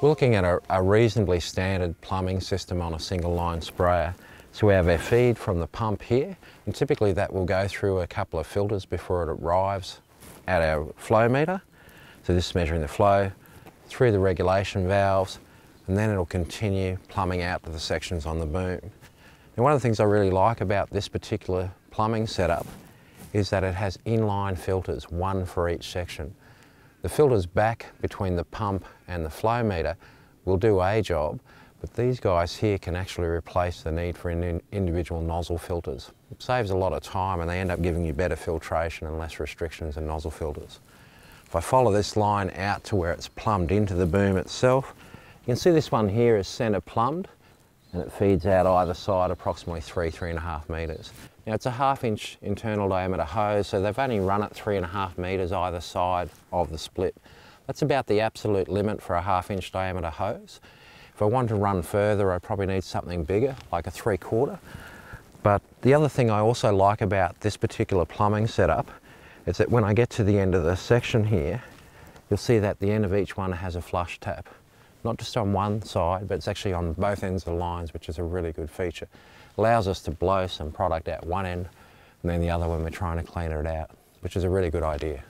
looking at a, a, reasonably standard plumbing system on a single line sprayer. So we have our feed from the pump here, and typically that will go through a couple of filters before it arrives at our flow meter. So this is measuring the flow through the regulation valves, and then it'll continue plumbing out to the sections on the boom. And one of the things I really like about this particular plumbing setup is that it has inline filters, one for each section. The filters back between the pump and the flow meter will do a job, but these guys here can actually replace the need for individual nozzle filters. It saves a lot of time and they end up giving you better filtration and less restrictions in nozzle filters. If I follow this line out to where it's plumbed into the boom itself, you can see this one here is centre plumbed and it feeds out either side approximately three, three and a half metres. Now it's a half inch internal diameter hose, so they've only run it three and a half metres either side of the split. That's about the absolute limit for a half inch diameter hose. If I want to run further, I probably need something bigger, like a three quarter. But the other thing I also like about this particular plumbing setup is that when I get to the end of the section here, you'll see that the end of each one has a flush tap. Not just on one side, but it's actually on both ends of the lines, which is a really good feature allows us to blow some product out one end and then the other when we're trying to clean it out, which is a really good idea.